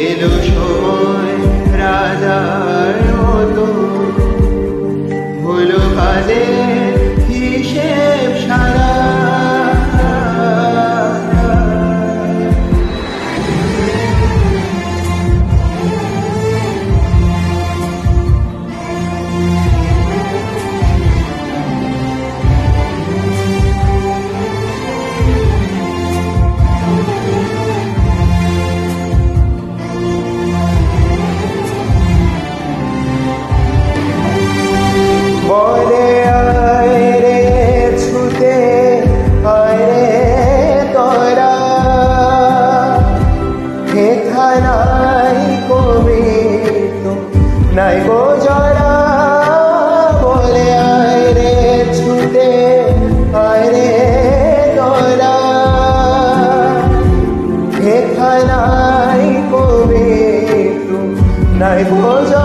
এলো সময় রাজার মতো হলো কাজে 爱过家